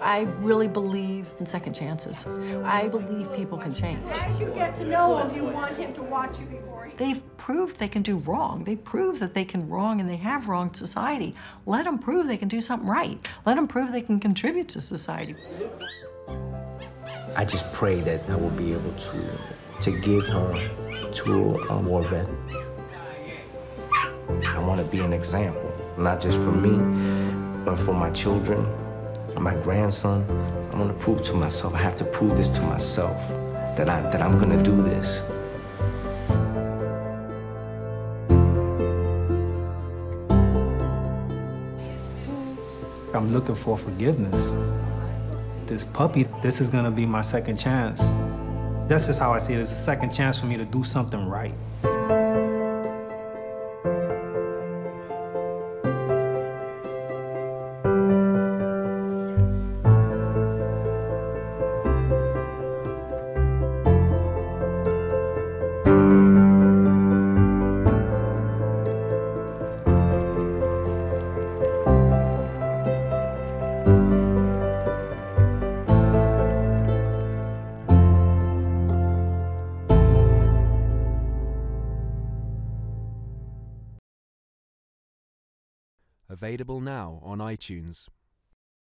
I really believe in second chances. I believe people can change. As you get to know him, you want him to watch you before he... They've proved they can do wrong. They prove that they can wrong and they have wronged society. Let them prove they can do something right. Let them prove they can contribute to society. I just pray that I will be able to to give her to a war vet. I want to be an example, not just for me, but for my children, my grandson. I want to prove to myself, I have to prove this to myself, that, I, that I'm going to do this. I'm looking for forgiveness. This puppy, this is gonna be my second chance. That's just how I see it. It's a second chance for me to do something right. Available now on iTunes.